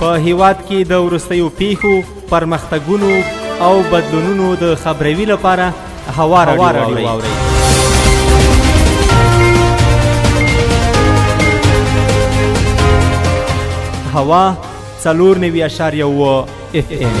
په هیواد کې د ورستیو پیښو پرمختګونو او بدلونونو د خبروي لپاره هوا راډیو واورئ هوا څلور نوي اشاریه اووه اف ام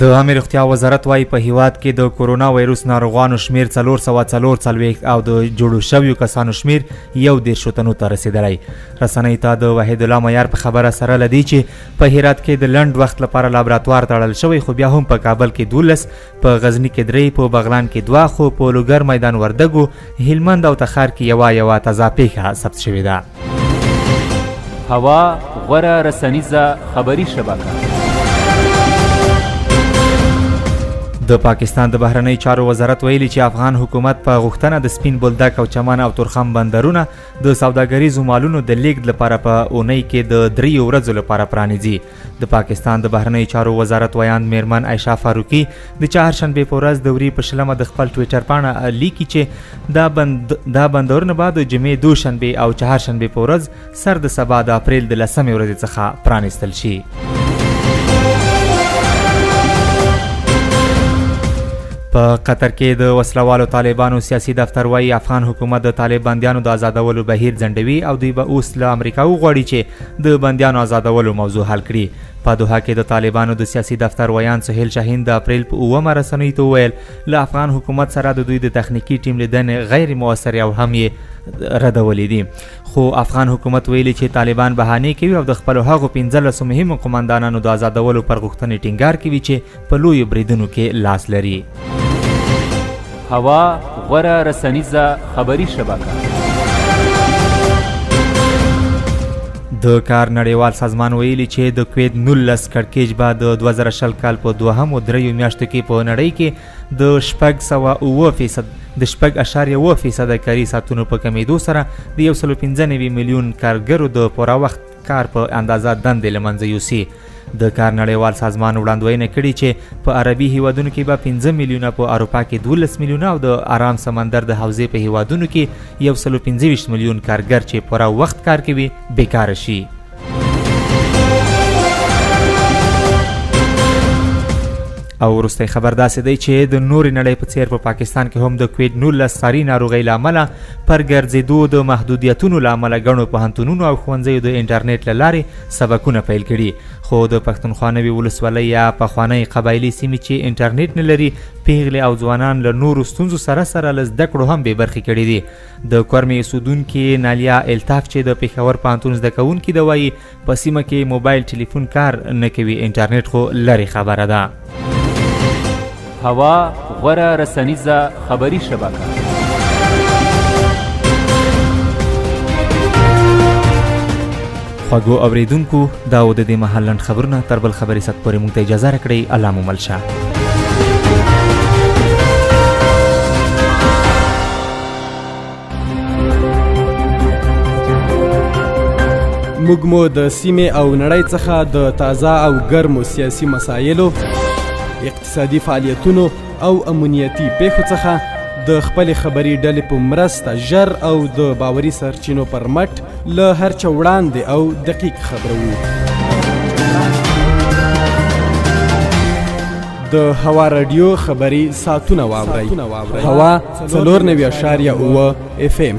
د عامې روغتیا وزارت وايي په هیواد کې د کورونا وایروس ناروغانو شمیر 440 او د جوړو شویو کسانو شمیر یو دیر شتنو ته رسیدلی رسنۍ ته د وحید الله معیار په خبره سره لدی چې په هرات کې د لند وخت لپاره لابراتوار تړل شوی خو بیا هم په کابل کې 12 په غزني کې درې په بغلان کې دوه خو په لوګر میدان وردګو هلمند او تخار کې یوه یوه تازه پیښه ثبت شوې ده هوا غوره رسنیزه خبري شبکه د پاکستان د بهرنی چارو وزارت ویلي چې افغان حکومت په غوښتنه د سپین بولدک او چمن او تورخم بندرونه د سوداګریزو مالونو د لیږد لپاره په اونۍ کې د دریو ورځو لپاره پرانیزي د پاکستان د بهرنیو چارو وزارت ویاند میرمن عایشه فاروقي د چهارشنبې په ورځ د وري په شلمه د خپل ټویټر پاڼه لیکي چې دا بند دا بندرونه به د جمعې دوشنبې او چهارشنبې په ورځ سر د سبا د اپریل د لسمې ورځې څخه پرانیستل شي په قطر کې د وسلوالو طالبانو سیاسي دفتر وایي افغان حکومت د طالب بندیانو د آزادولو بهیر ځنډوي او دوی به اوس له امریکا وغواړي چې د بندیانو آزادولو موضوع حل کړي په دوحه کې د طالبانو د سیاسي دفتر ویاند سهیل شاهین د اپریل په اوومه رسنۍ ته وویل له افغان حکومت سره د دوی د تخنیکي ټیم لیدنې غیر موثرې او هم یې ردولې دي خو افغان حکومت ویلي چې طالبان بهانې کوي او د خپلو هغو پنځلسو مهمو قوماندانانو د آزادولو پر غوښتنې ټینګار کوي چې په لویو بریدونو کې لاس لري. هوا غوره رسنیزه خبري شبکه. د کار نړیوال سازمان ویلي چې د کوید 19 کړکېچ به د 2020 کال په دوهمو دریو میاشتو کې په نړۍ کې د شپږ سوه اووه فیصد د شپږ اشاریه اووه فیصده کاري ساعتونو په کمېدو سره د یو سلو پنځه نوي میلیون کارګرو د پوره وخت کار په اندازه دندې له منځه یوسي د کار نړیوال سازمان وړاندوینه کړې چې په عربي هیوادونو کې به 15 میلیونه په اروپا کې 12 میلیونه او د آرام سمندر د حوزې په هیوادونو کې 125 میلیون کارګر چې پوره وخت کار کوي بیکار شي او وروستی خبر داسې دی چې د نورې نړۍ په څیر په پا پاکستان کې هم د کویډ 19 ساري ناروغۍ لامل پر ګرځېدو د محدودیتونو له امله ګڼو پوهنتونونو او ښوونځیو د انټرنیټ له لارې سبکونه پیل کړي خو د پښتونخوا نوې ولسوالۍ یا پخوانۍ قبایلي سیمې چې انټرنیټ نه لري پیغلې او ځوانان له نورو ستونزو سره سره له زده کړو هم بې برخې کړي دي د کورمې ایسودونکي نالیا الطاف چې د پېښور پوهنتون زده کوونکي ده وایي په سیمه کې موبایل ټلیفون کار نه کوي انټرنیټ خو لرې خبره ده هوا غوره رسنیزه خبری شبکه خوږو اوریدونکو دا و د دې مهال لنډ خبرونه تر بل خبرې ست پورې موږ ته اجازه راکړئ الله مو مل شه موږ مو د سیمې او نړۍ څخه د تازه او ګرمو سیاسي مسایلو اقتصادي فعالیتونو او امنیتي پیښو څخه د خپل خبري ډلې په مرسته ژر او د باوري سرچینو پر مټ له هر چا وړاندې او دقیق خبروو د هوا رادیو خبري ساتونه واورئ هوا څلور نوي اشاریه اووه اف ام